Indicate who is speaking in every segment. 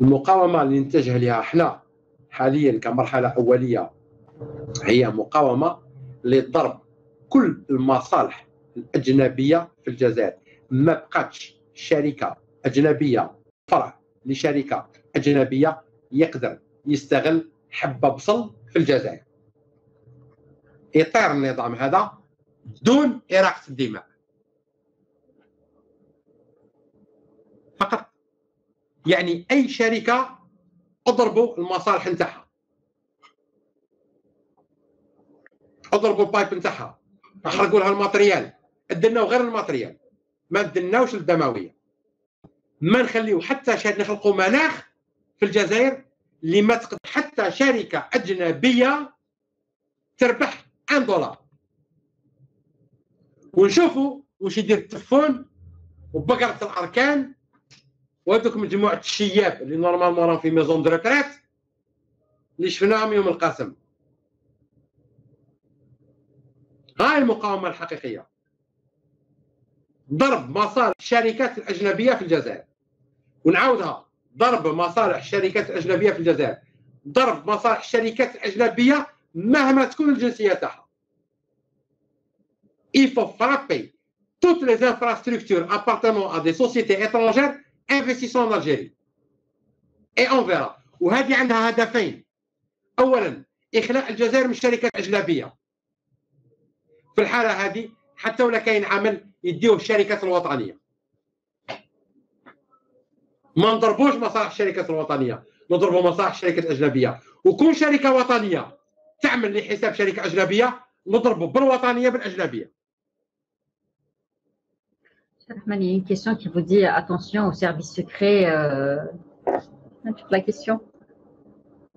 Speaker 1: المقاومة اللي نتجه لها إحنا حاليا كمرحلة أولية. هي مقاومة لضرب كل المصالح الأجنبية في الجزائر. ما بقاتش شركة أجنبية فرع لشركة أجنبية يقدر يستغل حبة بصل في الجزائر. إطار النظام هذا دون إراقة الدماء. فقط يعني أي شركة أضربوا المصالح نتاعها أضربوا ال pipe نتاعها احرقوا لها ال matériel. ادناو غير ال matériel. ما دناوش الدموية. ما نخليو حتى شاد نخلقوا مناخ في الجزائر اللي ما تقدر حتى شركة أجنبية تربح 1 دولار. ونشوفوا واش يدير التلفون وبقرة الأركان وهذوك مجموعة الشياب اللي normalement راهم في maison de retraite اللي شفناهم يوم القاسم. هاي المقاومة الحقيقية. ضرب مصالح الشركات الأجنبية في الجزائر. ونعاودها. ضرب مصالح الشركات الأجنبية في الجزائر. ضرب مصالح الشركات الأجنبية مهما تكون الجنسية تاعها. Il faut frapper toutes les infrastructures appartenant à des sociétés étrangères en Algérie. Et on verra. وهذه عندها هدفين. اولا إخلاء الجزائر من الشركات الإجنبية. في الحالة هذه حتى ولا كاين عمل يديوه الشركات الوطنية. ما نضربوش مصالح الشركات الوطنية. نضربوا مصالح الشركات الإجنبية. وكون شركة وطنية تعمل لحساب شركة إجنبية نضربوا بالوطنية بالإجنبية.
Speaker 2: Il y a une question qui vous dit attention aux services secrets. Euh... La question.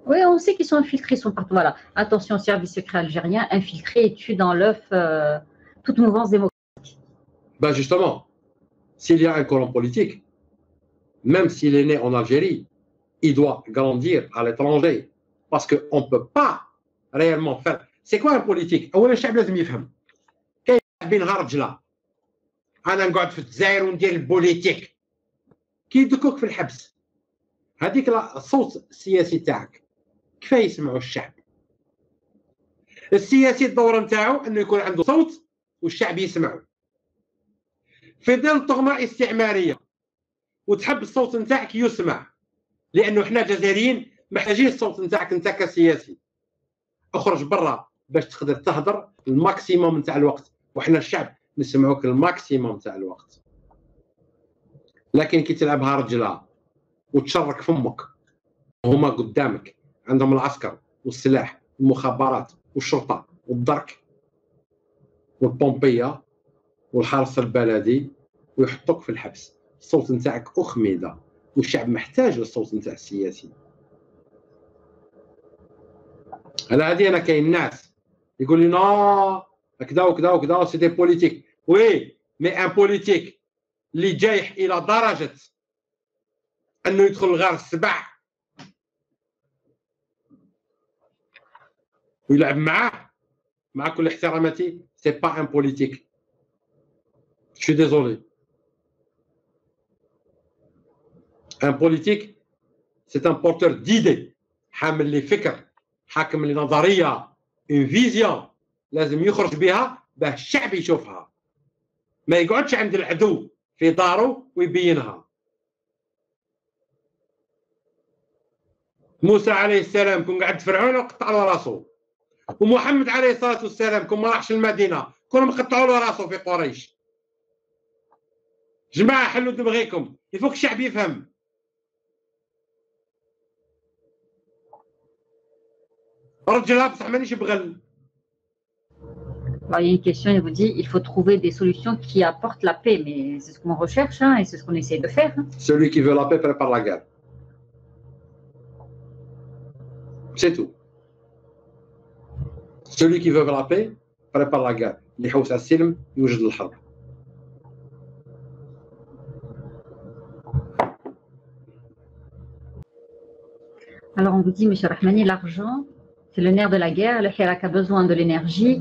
Speaker 2: Oui, on sait qu'ils sont infiltrés, ils sont partout. Voilà. Attention aux services secrets algériens, infiltrés et tuent dans l'œuf euh, toute mouvance démocratique.
Speaker 1: Ben justement, s'il y a un colon politique, même s'il est né en Algérie, il doit grandir à l'étranger. Parce qu'on ne peut pas réellement faire. C'est quoi un politique? أنا نقعد في الجزائر وندير البوليتيك. كيدكوك في الحبس. هذيك الصوت السياسي تاعك. كفايه يسمعوا الشعب؟ السياسي الدور نتاعو إنه يكون عنده صوت والشعب يسمعه في ظل طغمه استعمارية وتحب الصوت نتاعك يسمع لأنه إحنا جزائريين محتاجين الصوت نتاعك أنت كسياسي. أخرج برا باش تقدر تهضر ال maximum نتاع الوقت وحنا الشعب نسمعوك ال maximum نتاع الوقت. لكن كي تلعبها رجله وتشرك فمك هما قدامك عندهم العسكر والسلاح والمخابرات والشرطة والدرك والبومبية والحرس البلدي ويحطوك في الحبس. الصوت نتاعك اخمد والشعب محتاج للصوت نتاع السياسي. على هذه أنا كاين ناس يقول لي نو كذا وكذا وكذا سي دي بوليتيك وي مي ان بوليتيك اللي جايح الى درجه انه يدخل غار السبع ويلعب معاه مع كل احتراماتي سي با ان بوليتيك شو ديزولي ان بوليتيك سي ان بورتور ديدي حامل لي فكر حاكم لي نظريه اون فيزيون لازم يخرج بها باه الشعب يشوفها. ما يقعدش عند العدو في داره ويبينها. موسى عليه السلام كون قعد فرعون وقطع له راسه. ومحمد عليه الصلاة والسلام كون ما راحش المدينة كون مقطعوا له راسه في قريش. جماعة حلوا دماغيكم. يفوك الشعب يفهم.
Speaker 2: Il y a une question, il vous dit il faut trouver des solutions qui apportent la paix, mais c'est ce qu'on recherche hein, et c'est ce qu'on essaie de faire. Hein.
Speaker 1: Celui qui veut la paix prépare la guerre. C'est tout. Celui qui veut la paix prépare la guerre. اللي يحوس على السلم يوجد الحرب.
Speaker 2: Alors on vous dit, M. Rahmani, l'argent, c'est le nerf de la guerre. Le Hirak a besoin de l'énergie.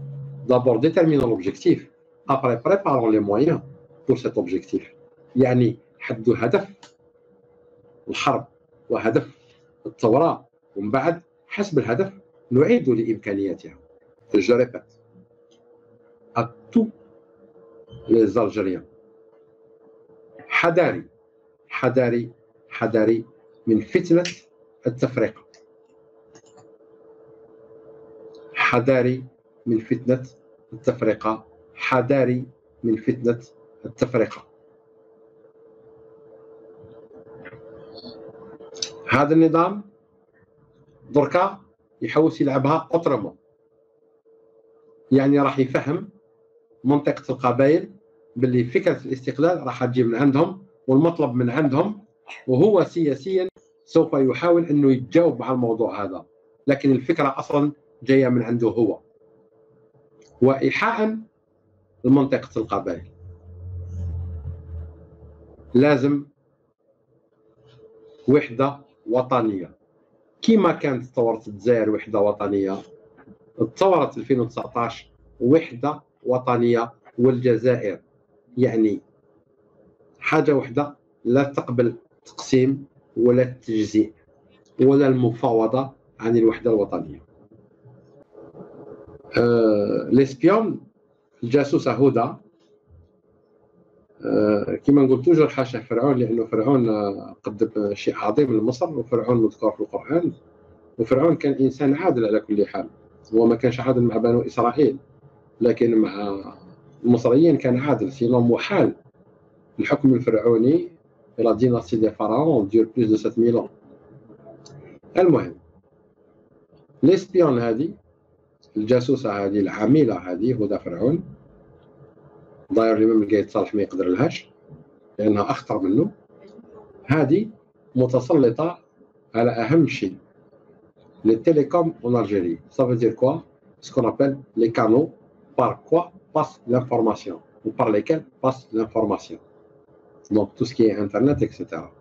Speaker 1: D'abord, déterminons l'objectif, après, préparons les moyens pour cet objectif. يعني حدوا هدف الحرب وهدف الثورة ومن بعد حسب الهدف نعيد لإمكانياتها. Je répète, à tous les Algériens حذاري حذاري حذاري من فتنة التفرقة حذاري من فتنة التفرقة حذاري من فتنة التفرقة. هذا النظام دركا يحوس يلعبها اوترومون يعني راح يفهم منطقة القبائل باللي فكرة الاستقلال راح تجي من عندهم والمطلب من عندهم وهو سياسيا سوف يحاول إنه يتجاوب مع الموضوع هذا. لكن الفكرة أصلا جاية من عنده هو. وإيحاء لمنطقة القبائل. لازم وحدة وطنية. كما كانت ثوره الجزائر وحدة وطنية تطورت 2019 وحدة وطنية والجزائر. يعني حاجة واحدة لا تقبل تقسيم ولا التجزيء ولا المفاوضة عن الوحدة الوطنية. آه ليسبيون الجاسوسه هدى آه كما نقول توجور حاشا فرعون لأنه فرعون قدم شيء عظيم لمصر وفرعون مذكور في القرآن. وفرعون كان إنسان عادل على كل حال. هو ما كانش عادل مع بنو إسرائيل لكن مع المصريين كان عادل. سينو محال الحكم الفرعوني لا ديناستي دي فaraons دير بلوس دو 7000 المهم ليسبيون هذه الجاسوسه هذه العميلة هذه هدى فرعون. ضاير الامام القايد يتصالح ما يقدر لهاش لأنها أخطر منه. هذه متسلطة على أهم شيء. les télécoms en Algérie. ça veut dire quoi ce qu'on appelle les canaux par quoi passe l'information ou par lesquels passe l'information donc tout ce qui est internet et cetera